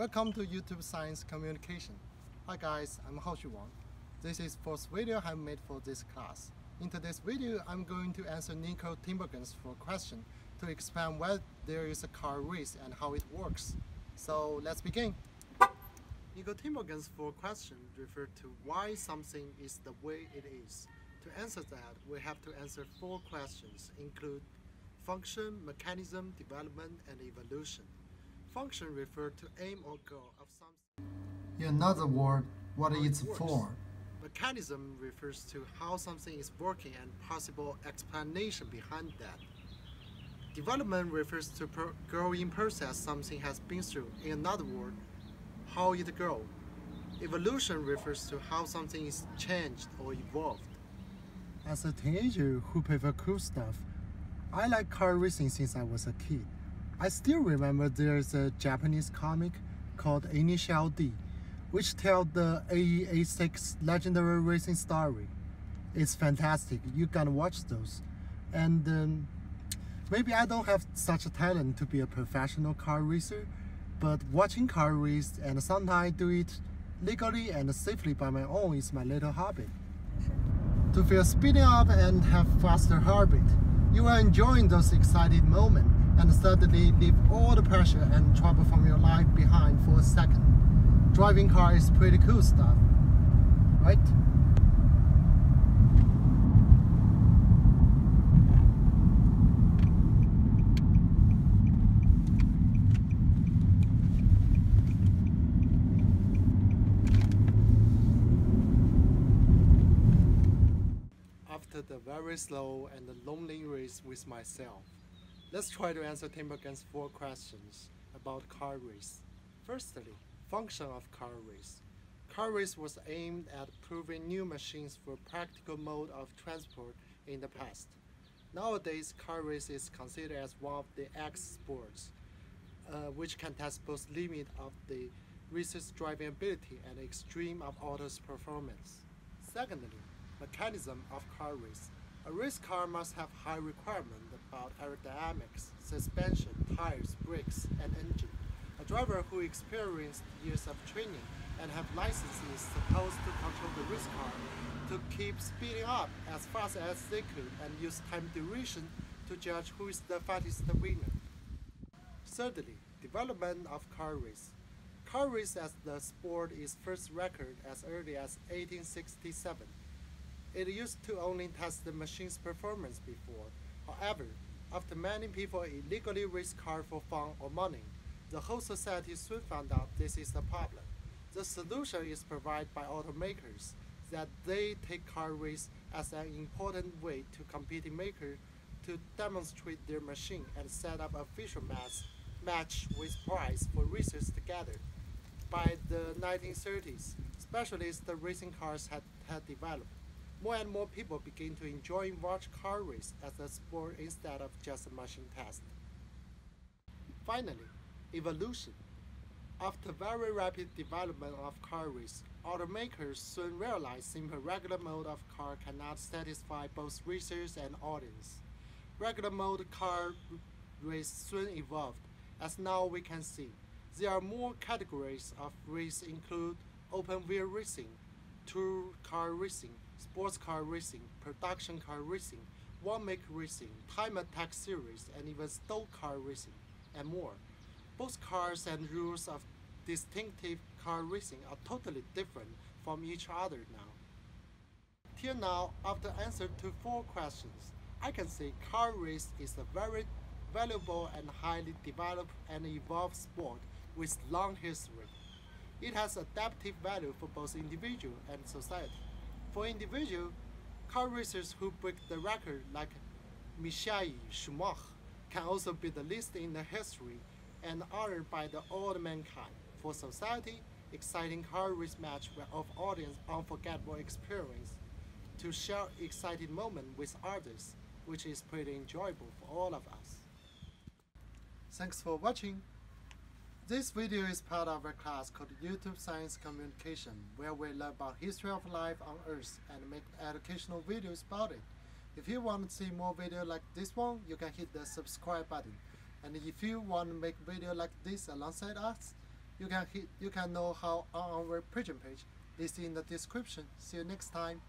Welcome to YouTube Science Communication. Hi guys, I'm Hao Wang. This is first video I made for this class. In today's video, I'm going to answer Nico Tinbergen's four question to explain why there is a car race and how it works. So let's begin. Nico Tinbergen's four question refer to why something is the way it is. To answer that, we have to answer four questions, include function, mechanism, development, and evolution. Function refer to aim or goal of something. In another word, what it's it for. Mechanism refers to how something is working and possible explanation behind that. Development refers to pro- growing process something has been through. In another word, how it grow. Evolution refers to how something is changed or evolved. As a teenager who prefer cool stuff, I like car racing since I was a kid. I still remember there's a Japanese comic called Initial D, which tells the AE86 legendary racing story. It's fantastic. You gotta watch those. And um, maybe I don't have such a talent to be a professional car racer, but watching car race and sometimes do it legally and safely by my own is my little hobby to feel speeding up and have faster heartbeat. You are enjoying those exciting moments and suddenly leave all the pressure and trouble from your life behind for a second. Driving car is pretty cool stuff, right? after the very slow and lonely race with myself. Let's try to answer Tinbergen's four questions about car race. Firstly, function of car race. Car race was aimed at proving new machines for practical mode of transport in the past. Nowadays, car race is considered as one of the X sports, uh, which can test both limit of the racer's driving ability and extreme of auto's performance. Secondly, mechanism of car race. A race car must have high requirement about aerodynamics, suspension, tires, brakes, and engine. A driver who experienced years of training and have license is supposed to control the race car to keep speeding up as fast as they could and use time duration to judge who is the fastest winner. Thirdly, development of car race. Car race as the sport is first recorded as early as 1867. It used to only test the machine's performance before. However, after many people illegally race cars for fun or money, the whole society soon found out this is the problem. The solution is provided by automakers that they take car race as an important way to competing makers to demonstrate their machine and set up official match, match with prize for racers together. By the 1930s, specialist racing cars had, had developed. More and more people begin to enjoy watch car race as a sport instead of just a machine test. Finally, evolution. After very rapid development of car race, automakers soon realized simple regular mode of car cannot satisfy both racers and audience. Regular mode car race soon evolved, as now we can see. There are more categories of race include open wheel racing, tour car racing, sports car racing, production car racing, one make racing, time attack series, and even stock car racing, and more. Both cars and rules of distinctive car racing are totally different from each other now. Till now, after answer to four questions, I can say car race is a very valuable and highly developed and evolved sport with long history. It has adaptive value for both individual and society. For individual, car racers who break the record like Michael Schumacher can also be the least in the history and honored by the all mankind. For society, exciting car race match will offer audience unforgettable experience to share exciting moment with others, which is pretty enjoyable for all of us. Thanks for watching. This video is part of a class called YouTube Science Communication, where we learn about history of life on Earth and make educational videos about it. If you want to see more videos like this one, you can hit the subscribe button. And if you want to make video like this alongside us, You can hit, you can know how on our Patreon page. This in the description. See you next time.